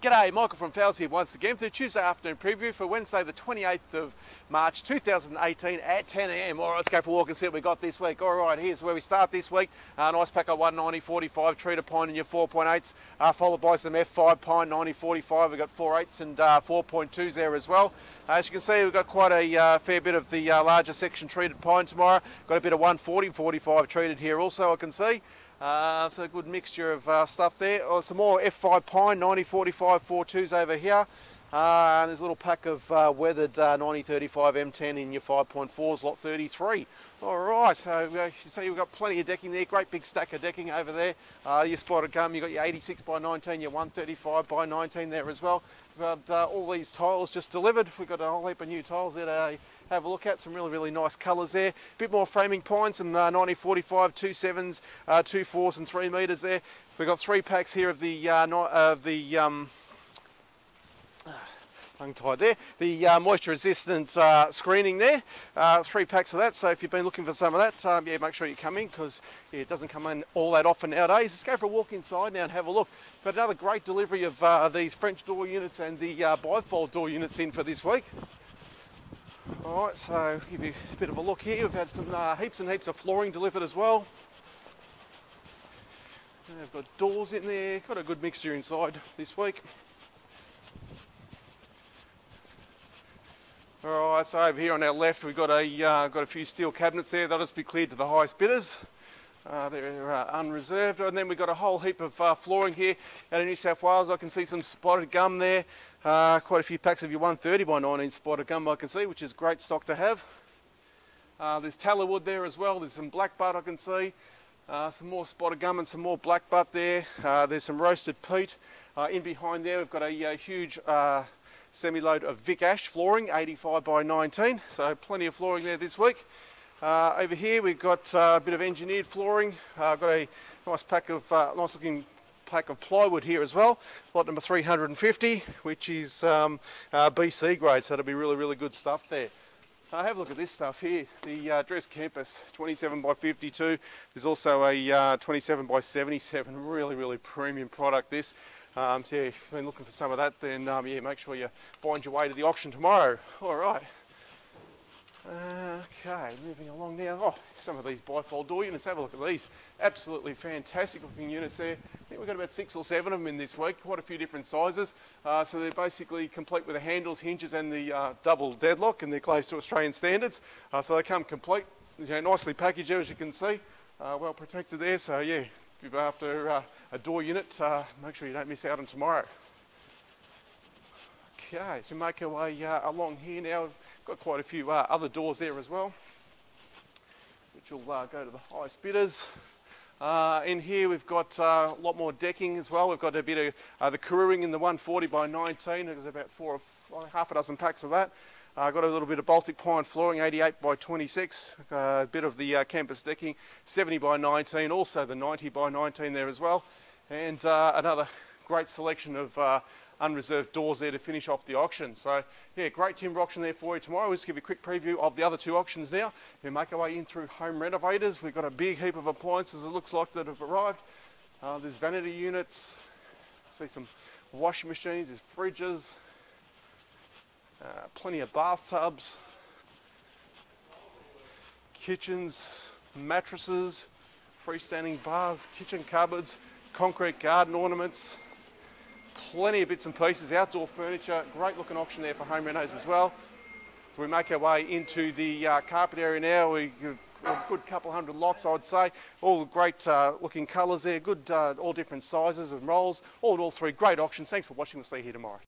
G'day, Michael from Fowles here once again the Tuesday afternoon preview for Wednesday the 28th of March 2018 at 10am. Alright, let's go for a walk and see what we got this week. Alright, here's where we start this week. Uh, nice pack of 190 45 treated pine in your 4.8s, uh, followed by some F5 pine 90 45. We've got 4.8s and uh, 4.2s there as well. as you can see, we've got quite a uh, fair bit of the uh, larger section treated pine tomorrow. Got a bit of 140 45 treated here also, I can see. Uh, so a good mixture of uh, stuff there. Oh, some more F5 pine, 9045 42s over here. Uh, and there's a little pack of uh, weathered uh, 9035 M10 in your 5.4s, lot 33. All right, so uh, you see we've got plenty of decking there, great big stack of decking over there. Uh, your spotted gum, you've got your 86 by 19, your 135 by 19 there as well. We've got uh, all these tiles just delivered. We've got a whole heap of new tiles there to have a look at. Some really, really nice colours there. A bit more framing pine, some uh, 9045, two sevens, uh, two fours and three metres there. We've got three packs here of the, uh, of the um, tongue tied there. The uh, moisture resistant uh, screening there, uh, three packs of that. So if you've been looking for some of that, um, yeah, make sure you come in because it doesn't come in all that often nowadays. Let's go for a walk inside now and have a look. Got another great delivery of uh, these French door units and the uh, bifold door units in for this week. All right, so give you a bit of a look here. We've had some uh, heaps and heaps of flooring delivered as well. And they've got doors in there. Got a good mixture inside this week. All right, so over here on our left, we've got a uh, got a few steel cabinets there. They'll just be cleared to the highest bidders. Uh, they're uh, unreserved. And then we've got a whole heap of uh, flooring here out of New South Wales. I can see some spotted gum there. Uh, quite a few packs of your 130 by 19 spotted gum I can see, which is great stock to have. Uh, there's tallowood there as well. There's some blackbutt I can see. Uh, some more spotted gum and some more blackbutt there. there's some roasted peat. in behind there we've got a, a huge semi-load of Vic Ash flooring, 85 by 19, so plenty of flooring there this week. Uh, over here we've got uh, a bit of engineered flooring. Uh, I've got a nice pack of, uh, nice looking pack of plywood here as well, lot number 350, which is um, uh, BC grade, so that'll be really, really good stuff there. Uh, have a look at this stuff here, the uh, Dress Kempas 27 by 52. There's also a uh, 27 by 77, really, really premium product this. Um, so yeah, if you've been looking for some of that, then um, yeah, make sure you find your way to the auction tomorrow. All right. Okay, moving along now. Oh, some of these bifold door units. Have a look at these. Absolutely fantastic looking units there. I think we've got about six or seven of them in this week. Quite a few different sizes. Uh, so they're basically complete with the handles, hinges, and the uh, double deadlock, and they're close to Australian standards. Uh, so they come complete, you know, nicely packaged as you can see. Uh, well protected there. So yeah, if you're after uh, a door unit, uh, make sure you don't miss out on tomorrow. Okay, so make our way uh, along here now. We've got quite a few uh, other doors there as well, which will uh, go to the highest bidders. Uh, in here we've got a lot more decking as well. We've got a bit of the Keruing in the 140 by 19. There's about four or half a dozen packs of that. Uh, got a little bit of Baltic pine flooring, 88 by 26, uh, a bit of the uh, Kempas decking, 70 by 19, also the 90 by 19 there as well, and uh, another great selection of uh, unreserved doors there to finish off the auction. So yeah, great timber auction there for you tomorrow. We'll just give you a quick preview of the other two auctions now. We make our way in through home renovators. We've got a big heap of appliances it looks like that have arrived. Uh, there's vanity units, see some washing machines, there's fridges, uh, plenty of bathtubs, kitchens, mattresses, freestanding bars, kitchen cupboards, concrete garden ornaments, plenty of bits and pieces, outdoor furniture, great looking auction there for home renos as well. So we make our way into the uh, carpet area now. We a good couple hundred lots, I'd say. All great uh, looking colours there, good, uh, all different sizes and rolls, all all three great auctions. Thanks for watching. We'll see you here tomorrow.